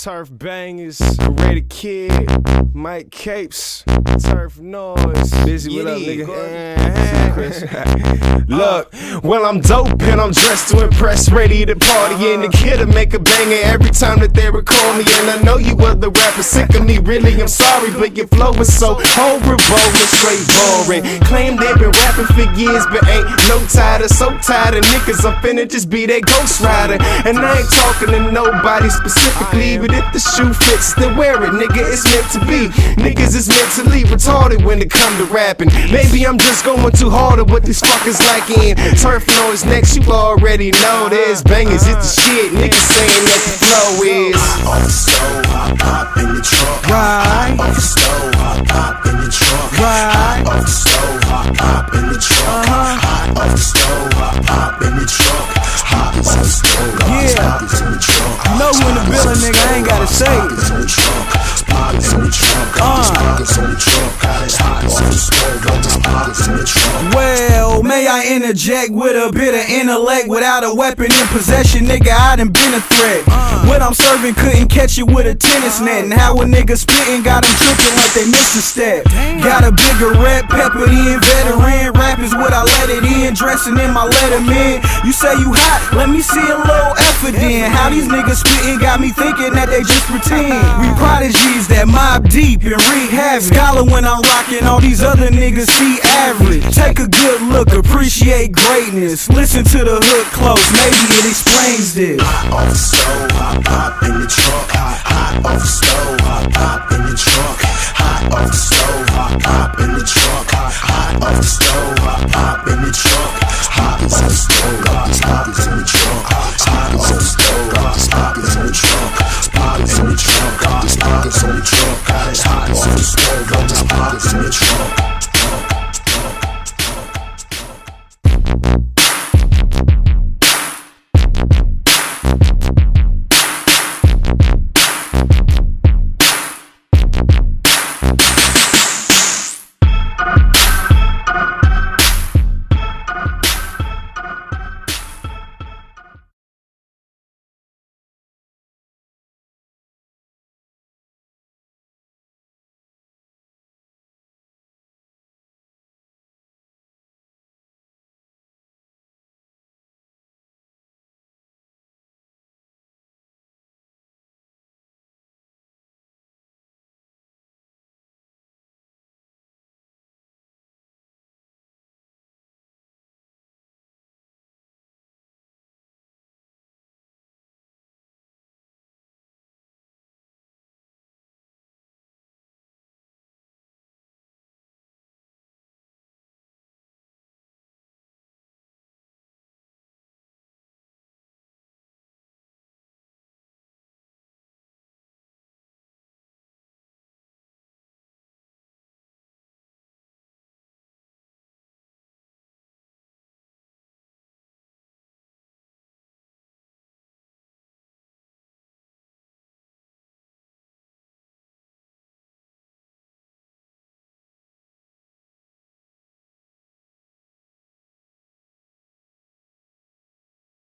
Turf Bangaz, Rated Kid, Mic Capes, Turf Noize. Bizzy, what up, nigga? Look, well, I'm dope and I'm dressed to impress, ready to party. And the kid to make a banger every time that they recall me. And I know you other rappers sick of me, really, I'm sorry, but your flow is so horrible and straight boring. Claim they've been rapping for years, but ain't no tighter, so tired of niggas. I'm finna just be that ghost rider. And I ain't talking to nobody specifically, but if the shoe fits, then wear it, nigga. It's meant to be. Niggas is mentally retarded when it come to rapping. Maybe I'm just going too hard at what these fuckers like in. Turf Noize next, you already know there's bangers, it's the shit. Niggas saying that the flow is. Off the stove, hop, hop in the truck. Right. The trunk. Well, may I interject with a bit of intellect without a weapon in possession, nigga? I done been a threat. What I'm serving couldn't catch you with a tennis net. And how a nigga spitting got them tripping like they missed a step. Got a bigger rep, peppered in, veteran. In, dressing in my letterman. You say you hot, let me see a little effort then. How these niggas spitting got me thinking that they just pretend. We prodigies that Mobb Deep and wreak havoc. Scholar when I'm rocking, all these other niggas see average. Take a good look, appreciate greatness. Listen to the hook close, maybe it explains this. Hot off the stove, hop, hop in the trunk. Hot, hot off the stove, hop, hop in the trunk. Hot off the stove, hop, hop in the trunk. Hot off the stove, hop, hop in the Spotters in the trunk. Spotters in the trunk. Spotters in the trunk. Spotters in the trunk. Spotters in the trunk. Spotters in the trunk. Spotters in the trunk. Spotters in the trunk.